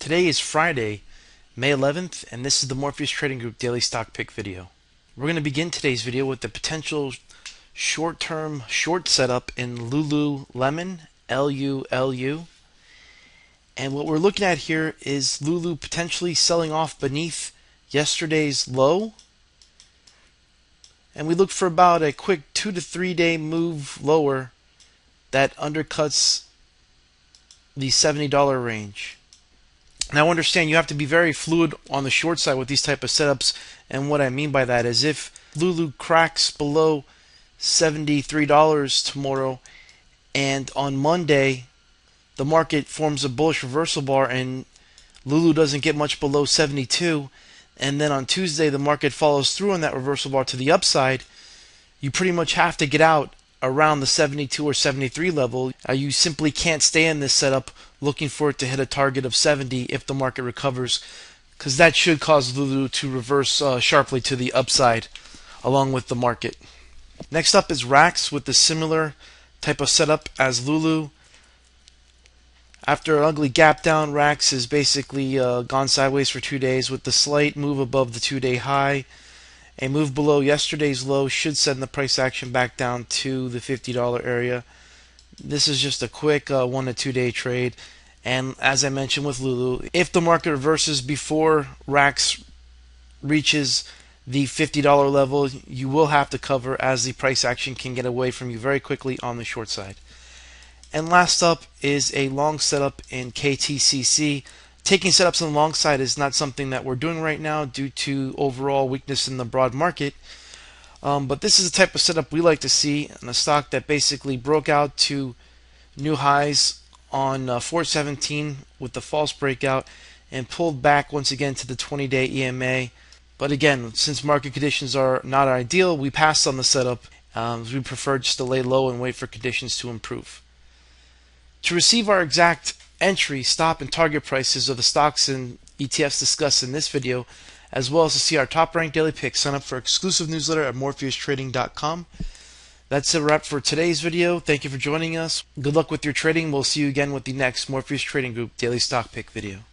Today is Friday, May 11th, and this is the Morpheus Trading Group Daily Stock Pick video. We're going to begin today's video with the potential short-term short setup in Lululemon, L-U-L-U. And what we're looking at here is Lulu potentially selling off beneath yesterday's low. And we look for about a quick two to three day move lower that undercuts the $70 range. Now understand you have to be very fluid on the short side with these type of setups and what I mean by that is if Lulu cracks below $73 tomorrow and on Monday the market forms a bullish reversal bar and Lulu doesn't get much below 72 and then on Tuesday the market follows through on that reversal bar to the upside you pretty much have to get out around the 72 or 73 level. Uh, you simply can't stay in this setup looking for it to hit a target of 70 if the market recovers, because that should cause Lulu to reverse uh, sharply to the upside along with the market. Next up is Rax with the similar type of setup as Lulu. After an ugly gap down, Rax has basically uh, gone sideways for two days with the slight move above the two day high. A move below yesterday's low should send the price action back down to the $50 area. This is just a quick uh, one to two day trade. And as I mentioned with Lulu, if the market reverses before Rax reaches the $50 level, you will have to cover as the price action can get away from you very quickly on the short side. And last up is a long setup in KTCC taking setups on the long side is not something that we're doing right now due to overall weakness in the broad market. Um, but this is the type of setup we like to see in a stock that basically broke out to new highs on uh, 417 with the false breakout and pulled back once again to the 20 day EMA. But again, since market conditions are not ideal, we passed on the setup. Um, we prefer just to lay low and wait for conditions to improve. To receive our exact entry, stop, and target prices of the stocks and ETFs discussed in this video, as well as to see our top ranked daily picks, sign up for exclusive newsletter at morpheustrading.com. That's a wrap for today's video. Thank you for joining us. Good luck with your trading. We'll see you again with the next Morpheus Trading Group daily stock pick video.